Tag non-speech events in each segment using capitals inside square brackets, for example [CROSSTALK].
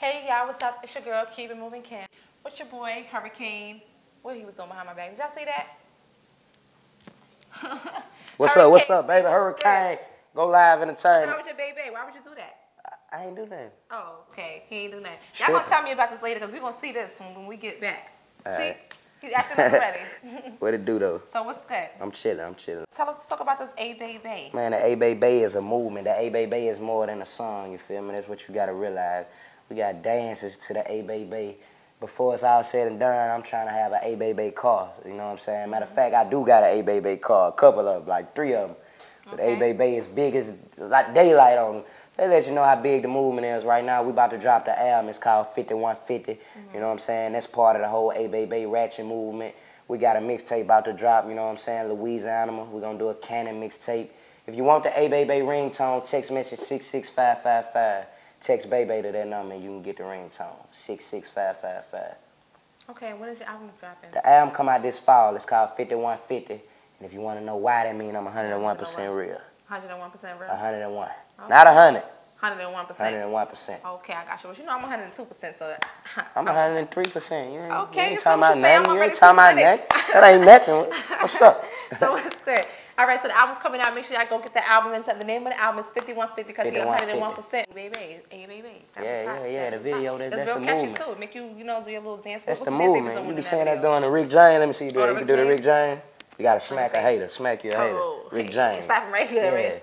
Hey y'all, what's up? It's your girl, Keep It Moving Kim. What's your boy, Hurricane? What he was doing behind my back? Did y'all see that? [LAUGHS] What's up? What's up, baby? Hurricane. Go live Why entertainment. was your baby? Why would you do that? I ain't do nothing. Oh, okay. He ain't do nothing. Y'all gonna tell me about this later because we gonna see this when, when we get back. All see? right. He's acting up already. [LAUGHS] [LAUGHS] What it do though? so what's good? I'm chilling. I'm chilling. Tell us, talk about this A Bay Bay. Man, the A Bay Bay is a movement. The A Bay Bay is more than a song. You feel me? That's what you gotta realize. We got dances to the A Bay Bay. Before it's all said and done, I'm trying to have an A Bay Bay car. You know what I'm saying? Matter of fact, I do got an A Bay Bay car. A couple of 'em, like three of them. But Okay. A Bay Bay is big as like daylight on them. They let you know how big the movement is right now. We about to drop the album. It's called 5150. You know mm-hmm. what I'm saying? That's part of the whole A Bay Bay ratchet movement. We got a mixtape about to drop. You know what I'm saying? Louise Animal. We're gonna do a canon mixtape. If you want the A Bay Bay ringtone, text message 66555. Text Bay to that number and you can get the ringtone. 66555. Okay, when is your album dropping? The album come out this fall. It's called 5150. And if you want to know why that mean, I'm 101% real. 101% real? 101. Not 100. 101%. 101%. Okay, I got you. But you know I'm 102%, so. [LAUGHS] I'm 103%. You ain't, Okay, you ain't so talking about you say? I'm nothing. You ain't talking about nothing. That ain't nothing. [LAUGHS] What's up? so it's good. All right, so the album's coming out. Make sure y'all go get the album. And the name of the album is 5150 because he's 101%. 5150. Baby, hey, baby. That Yeah, yeah, yeah, That the was video, hot. that- It's that's real the catchy movement. too. Make you, you know, do your little dance. That's What's the dance they movement. You in be that saying that video? doing the Rick James. Let me see you do it. You can do the Rick James? James. You gotta smack a hater. Smack your hater. Oh, Rick hey, James. Slap him right here, Yeah.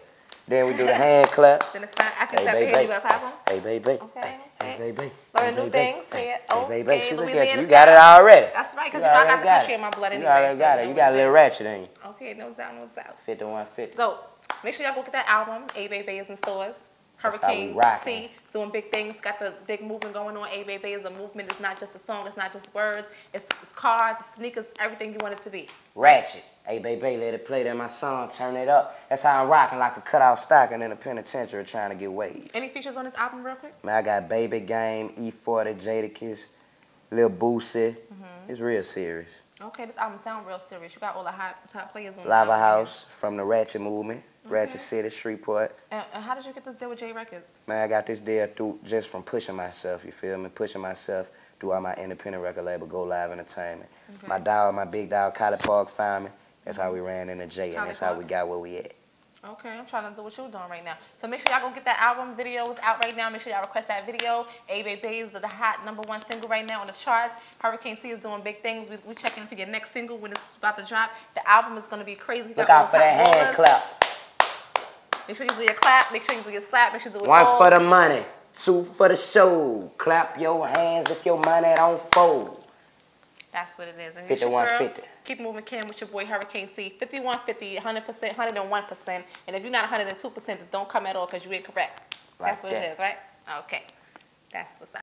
Then we do the [LAUGHS] hand clap. Then the fact, after you Hey, slap the baby. hand, you gotta clap him. Hey, baby. Okay, Hey, okay. Baby. Hey, new baby. things Hey, here. Hey, baby. See, look at you. You got it already. That's right, 'cause You you know I got the country it. in my blood You already got it. You got a little ratchet in you. Okay, no doubt, no doubt. 5150. So make sure y'all go get that album. A Bay Bay is in stores. That's how we Hurricane. C doing big things. Got the big movement going on. A Bay Bay is a movement. It's not just a song. It's not just words. It's, it's cars, it's sneakers, everything you want it to be. Ratchet. Hey, baby, let it play. That my song. Turn it up. That's how I'm rocking like a cutout stocking in a penitentiary trying to get weighed. Any features on this album, real quick? Man, I got Baby Game, E40, Jadakiss, Lil Boosie. Mm-hmm. It's real serious. Okay, this album sound real serious. You got all the hot top players on the Lava. House from the Ratchet movement, Ratchet City, Shreveport. And, and how did you get this deal with J Records? Man, I got this deal through just from pushing myself, you feel me? Pushing myself through all my independent record label, Go Live Entertainment. Okay. My dog, my big dog, Kylie Park found me. That's how we ran into J, and that's how we got where we at. Okay, I'm trying to do what you're doing right now. So make sure y'all go get that album. Video is out right now. Make sure y'all request that video. A Bay Bay is the, hot number one single right now on the charts. Hurricane C is doing big things. We, we checking for your next single when it's about to drop. The album is going to be crazy. Look out for that hand clap. Make sure you do your clap. Make sure you do your slap. Make sure you do it One all. for the money, two for the show. Clap your hands if your money don't fold. That's what it is. And it's your 5150. girl, Keep moving, Kim, with your boy Hurricane C. 5150, 100%, 101%. And if you're not 102%, then don't come at all because you ain't correct. That's what it is, right? Okay. That's what's up.